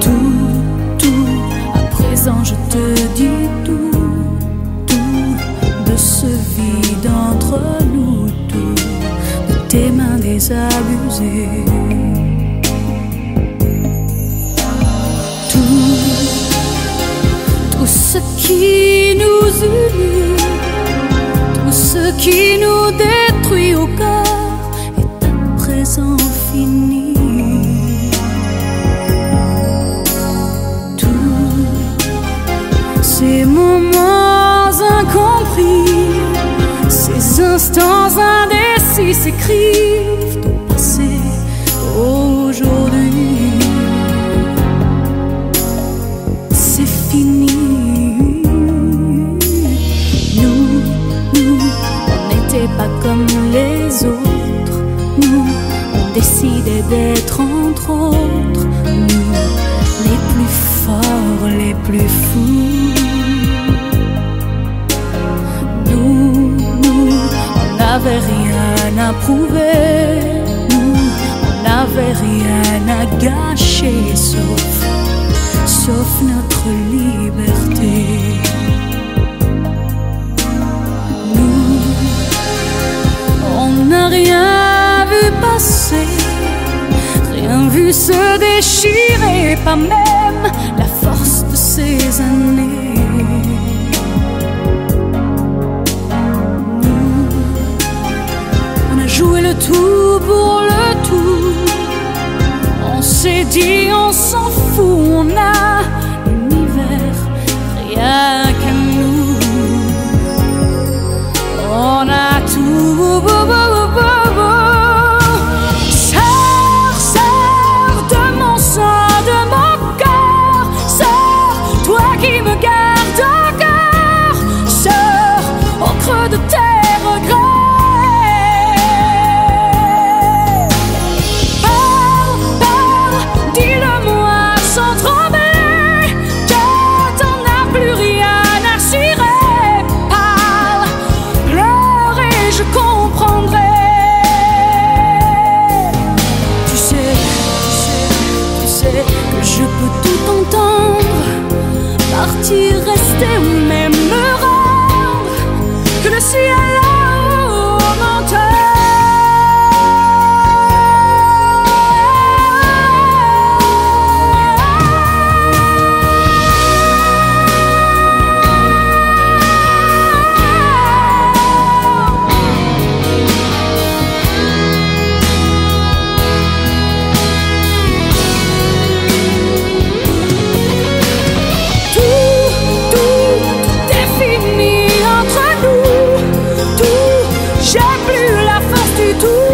Tout, tout, à présent je te dis tout, tout de ce vide entre nous, tout de tes mains désabusées. Tout, tout ce qui nous unit, tout ce qui nous détruit au cœur sans finir. Tous ces moments incompris, ces instants indécis, ces cris. d'être entre autres, nous, les plus forts, les plus fous. Nous, nous, on n'avait rien à prouver, nous, on n'avait rien à gâcher, sauf, sauf notre liberté. déchirait pas même la force de ces années. On a joué le tout pour le tout. On s'est dit, on s'en fout, on a Yeah. tout.